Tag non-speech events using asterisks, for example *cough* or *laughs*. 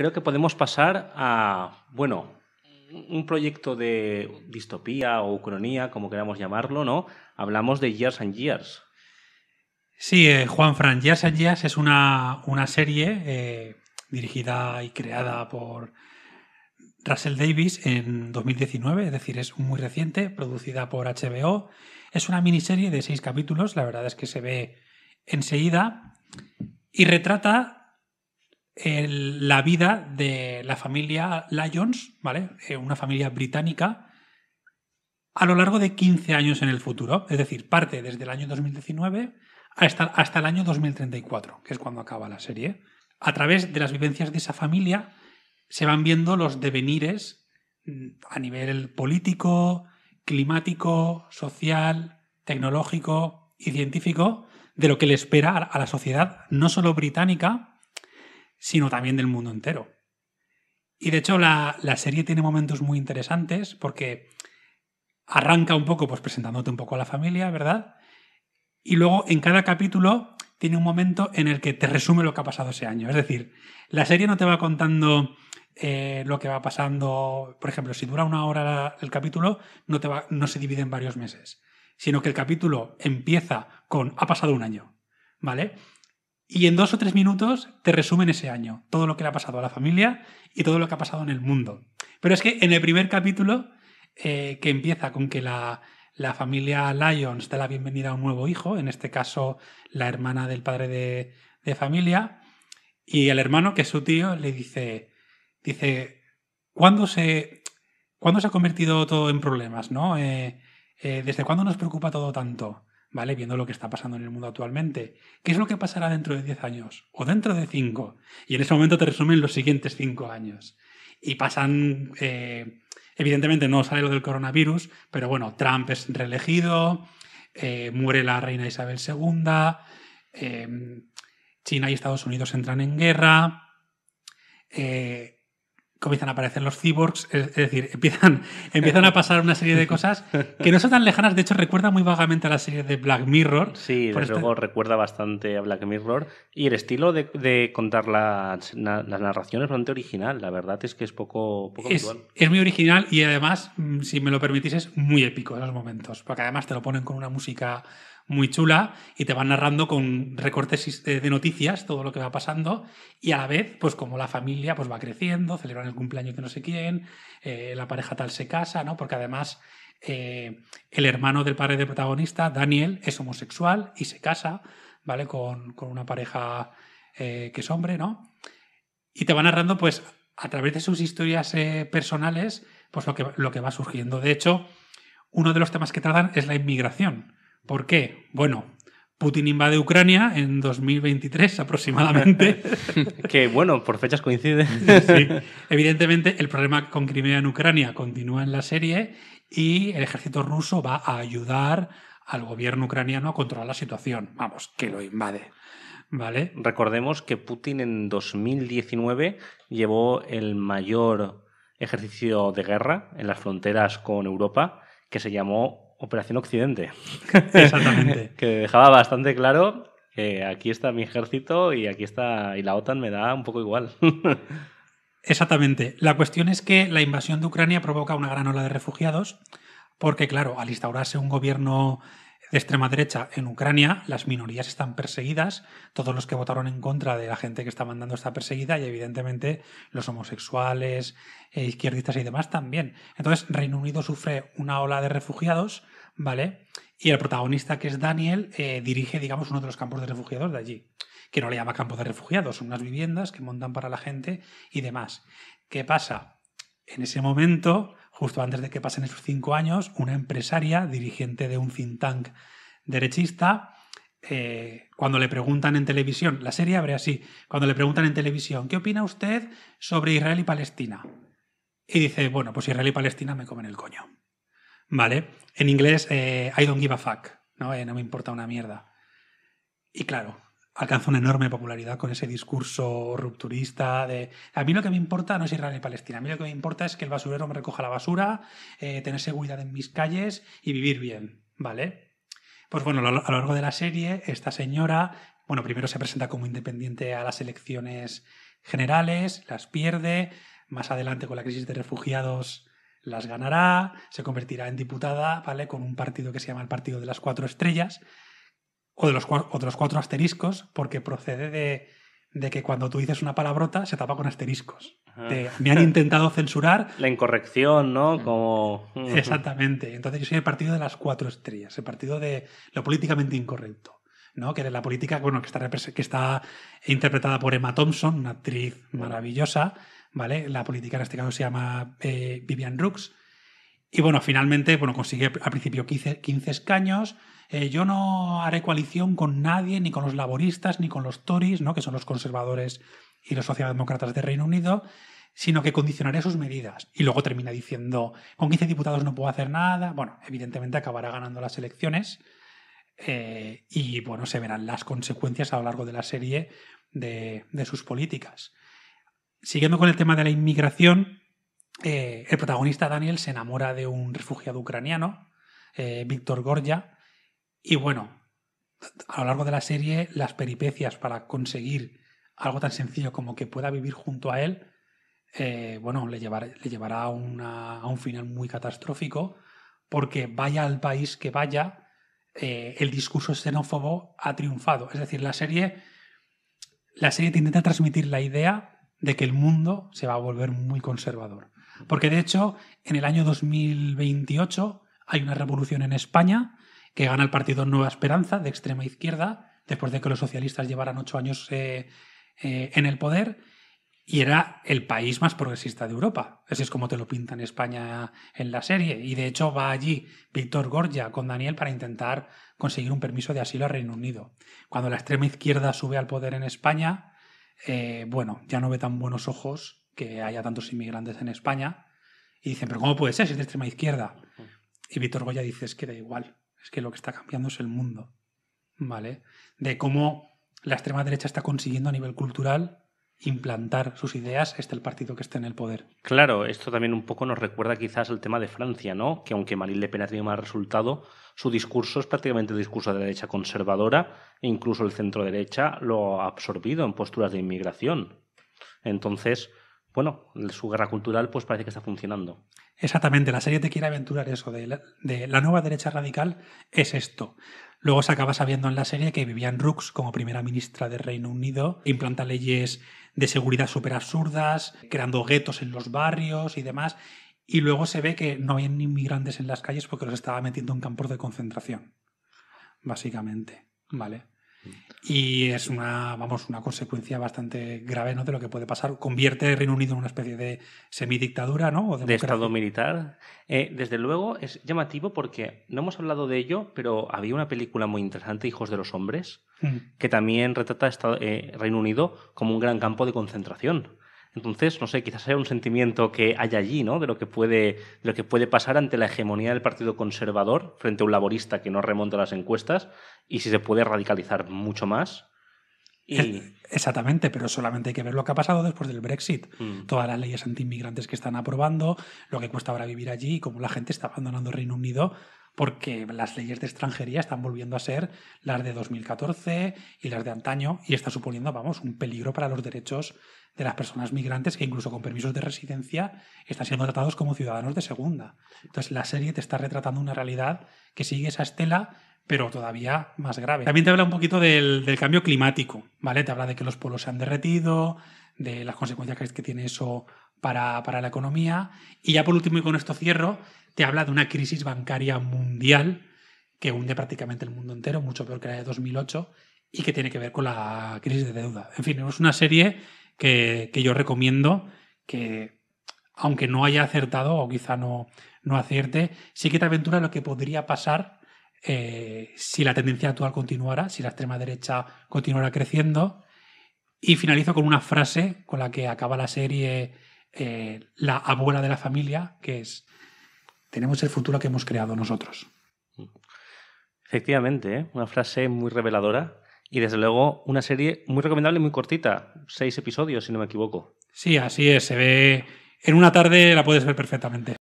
creo que podemos pasar a, bueno, un proyecto de distopía o ucronía, como queramos llamarlo, ¿no? Hablamos de Years and Years. Sí, eh, Juan Fran, Years and Years es una, una serie eh, dirigida y creada por Russell Davis en 2019, es decir, es muy reciente, producida por HBO. Es una miniserie de seis capítulos, la verdad es que se ve enseguida y retrata la vida de la familia Lyons, ¿vale? Eh, una familia británica, a lo largo de 15 años en el futuro. Es decir, parte desde el año 2019 hasta, el año 2034, que es cuando acaba la serie. A través de las vivencias de esa familia se van viendo los devenires mm, a nivel político, climático, social, tecnológico y científico de lo que le espera a la sociedad no solo británica, sino también del mundo entero. Y de hecho la, serie tiene momentos muy interesantes porque arranca un poco pues presentándote un poco a la familia, ¿verdad? Y luego en cada capítulo tiene un momento en el que te resume lo que ha pasado ese año. Es decir, la serie no te va contando eh, lo que va pasando. Por ejemplo, si dura una hora el capítulo, no, te va, no se divide en varios meses, sino que el capítulo empieza con ha pasado un año, ¿vale? Y en dos o tres minutos te resumen ese año, todo lo que le ha pasado a la familia y todo lo que ha pasado en el mundo. Pero es que en el primer capítulo, eh, que empieza con que la, familia Lyons da la bienvenida a un nuevo hijo, en este caso la hermana del padre de, familia, y el hermano, que es su tío, le dice, dice, ¿cuándo se, ¿cuándo se ha convertido todo en problemas? ¿no? Eh, eh, ¿Desde cuándo nos preocupa todo tanto? ¿Vale? Viendo lo que está pasando en el mundo actualmente. ¿Qué es lo que pasará dentro de 10 años? ¿O dentro de 5? Y en ese momento te resumen los siguientes 5 años. Y pasan, eh, evidentemente no sale lo del coronavirus, pero bueno, Trump es reelegido, eh, muere la reina Isabel II, eh, China y Estados Unidos entran en guerra, comienzan a aparecer los cyborgs, es, decir, *laughs* empiezan, empiezan a pasar una serie de cosas que no son tan lejanas, de hecho recuerda muy vagamente a la serie de Black Mirror. Sí, desde este luego recuerda bastante a Black Mirror y el estilo de, contar las, las, narraciones es bastante original, la verdad es que es poco, poco es, es, muy original y además, mm, si me lo permitís, es muy épico en los momentos, porque además te lo ponen con una música muy chula y te van narrando con recortes de noticias todo lo que va pasando y a la vez, pues como la familia pues va creciendo, celebran el cumpleaños de no sé quién, eh, la pareja tal se casa, ¿no? Porque además eh, el hermano del padre del protagonista, Daniel, es homosexual y se casa, ¿vale? Con, una pareja eh, que es hombre, ¿no? Y te va narrando, pues, a través de sus historias personales, pues lo que, lo que va surgiendo. De hecho, uno de los temas que tratan es la inmigración. ¿Por qué? Bueno, Putin invade Ucrania en 2023 aproximadamente. *laughs* que bueno, por fechas coincide. sí. *laughs* Evidentemente, el problema con Crimea en Ucrania continúa en la serie y el ejército ruso va a ayudar al gobierno ucraniano a controlar la situación. Vamos, que lo invade. ¿Vale? Recordemos que Putin en 2019 llevó el mayor ejercicio de guerra en las fronteras con Europa, que se llamó Operación Occidente. *laughs* Exactamente. *laughs* que dejaba bastante claro que aquí está mi ejército y aquí está. y la OTAN me da un poco igual. *laughs* Exactamente. La cuestión es que la invasión de Ucrania provoca una gran ola de refugiados, porque, claro, al instaurarse un gobierno de extrema derecha en Ucrania, las minorías están perseguidas, todos los que votaron en contra de la gente que está mandando está perseguida y evidentemente los homosexuales, eh, izquierdistas y demás también. Entonces Reino Unido sufre una ola de refugiados, ¿vale? Y el protagonista, que es Daniel, eh, dirige, digamos, uno de los campos de refugiados de allí, que no le llama campo de refugiados, son unas viviendas que montan para la gente y demás. ¿Qué pasa? En ese momento justo antes de que pasen esos cinco años, una empresaria, dirigente de un think tank derechista, eh, cuando le preguntan en televisión, la serie abre así, cuando le preguntan en televisión, ¿qué opina usted sobre Israel y Palestina? Y dice, bueno, pues Israel y Palestina me comen el coño. ¿Vale? En inglés, eh, I don't give a fuck, ¿no? Eh, no me importa una mierda. Y claro, alcanza una enorme popularidad con ese discurso rupturista de a mí lo que me importa no es Israel y Palestina, a mí lo que me importa es que el basurero me recoja la basura, eh, tener seguridad en mis calles y vivir bien, ¿vale? Pues bueno, a lo largo de la serie, esta señora, bueno, primero se presenta como independiente a las elecciones generales, las pierde, más adelante con la crisis de refugiados las ganará, se convertirá en diputada, ¿vale? Con un partido que se llama el Partido de las Cuatro Estrellas, o de los, otros cuatro asteriscos, porque procede de, de, que cuando tú dices una palabrota se tapa con asteriscos. me han intentado censurar. *laughs* La incorrección, ¿no? Mm. Como... Exactamente. Entonces yo soy el partido de las cuatro estrellas, el partido de lo políticamente incorrecto. ¿no? que la política bueno, que, está, que está interpretada por Emma Thompson, una actriz maravillosa, ¿vale? La política en este caso se llama eh, Vivian Rooks. Y bueno, finalmente bueno, consigue al principio 15, 15 escaños. Eh, yo no haré coalición con nadie, ni con los laboristas, ni con los Tories, ¿no? que son los conservadores y los socialdemócratas de Reino Unido, sino que condicionaré sus medidas. Y luego termina diciendo, con 15 diputados no puedo hacer nada. Bueno, evidentemente acabará ganando las elecciones. Eh, y bueno, se verán las consecuencias a lo largo de la serie de, de sus políticas. Siguiendo con el tema de la inmigración, eh, el protagonista Daniel se enamora de un refugiado ucraniano, eh, Víctor Gorja, y bueno, a lo largo de la serie las peripecias para conseguir algo tan sencillo como que pueda vivir junto a él, eh, bueno, le, le llevará a, a, un final muy catastrófico, porque vaya al país que vaya, el discurso xenófobo ha triunfado. Es decir, la serie, la serie te intenta transmitir la idea de que el mundo se va a volver muy conservador. Porque de hecho, en el año 2028 hay una revolución en España que gana el partido Nueva Esperanza de extrema izquierda, después de que los socialistas llevaran ocho años eh, eh, en el poder, y era el país más progresista de Europa. Así es como te lo pintan España en la serie. Y de hecho va allí Víctor Gorgia con Daniel para intentar conseguir un permiso de asilo a Reino Unido. Cuando la extrema izquierda sube al poder en España, eh, bueno, ya no ve tan buenos ojos que haya tantos inmigrantes en España. Y dicen, pero ¿cómo puede ser si es de extrema izquierda? Y Víctor Goya dice, es que da igual, es que lo que está cambiando es el mundo. ¿Vale? De cómo la extrema derecha está consiguiendo a nivel cultural implantar sus ideas este el partido que esté en el poder. Claro, esto también un poco nos recuerda quizás el tema de Francia, ¿no? Que aunque Marine Le Pen ha tenido más resultado, su discurso es prácticamente el discurso de la derecha conservadora e incluso el centro derecha lo ha absorbido en posturas de inmigración. Entonces, bueno, su guerra cultural pues parece que está funcionando. Exactamente, la serie te quiere aventurar eso, de la, nueva derecha radical es esto. Luego se acaba sabiendo en la serie que Vivian Rooks, como primera ministra del Reino Unido, implanta leyes de seguridad súper absurdas, creando guetos en los barrios y demás. Y luego se ve que no había inmigrantes en las calles porque los estaba metiendo en campos de concentración. Básicamente. ¿Vale? Y es una, vamos, una consecuencia bastante grave ¿no? de lo que puede pasar. Convierte el Reino Unido en una especie de semidictadura, ¿no? de Estado militar. Eh, desde luego es llamativo porque no hemos hablado de ello, pero había una película muy interesante, Hijos de los Hombres, mm. que también retrata Estado, eh, Reino Unido como un gran campo de concentración. Entonces, no sé, quizás sea un sentimiento que hay allí, ¿no? De lo que puede, de lo que puede pasar ante la hegemonía del Partido Conservador frente a un laborista que no remonta las encuestas y si se puede radicalizar mucho más. Y... Exactamente, pero solamente hay que ver lo que ha pasado después del Brexit. Mm. Todas las leyes anti-inmigrantes que están aprobando, lo que cuesta ahora vivir allí y cómo la gente está abandonando el Reino Unido porque las leyes de extranjería están volviendo a ser las de 2014 y las de antaño y está suponiendo, vamos, un peligro para los derechos de las personas migrantes que incluso con permisos de residencia están siendo tratados como ciudadanos de segunda. Entonces la serie te está retratando una realidad que sigue esa estela, pero todavía más grave. También te habla un poquito del, cambio climático, ¿vale? Te habla de que los polos se han derretido, de las consecuencias que, tiene eso para, para la economía. Y ya por último, y con esto cierro, te habla de una crisis bancaria mundial que hunde prácticamente el mundo entero, mucho peor que la de 2008, y que tiene que ver con la crisis de deuda. En fin, es una serie que, yo recomiendo que, aunque no haya acertado o quizá no, no acierte, sí que te aventura lo que podría pasar eh, si la tendencia actual continuara, si la extrema derecha continuara creciendo. Y finalizo con una frase con la que acaba la serie eh, La abuela de la familia, que es, tenemos el futuro que hemos creado nosotros. Efectivamente, ¿eh? una frase muy reveladora y desde luego una serie muy recomendable, muy cortita, seis episodios si no me equivoco. Sí, así es, se ve en una tarde la puedes ver perfectamente.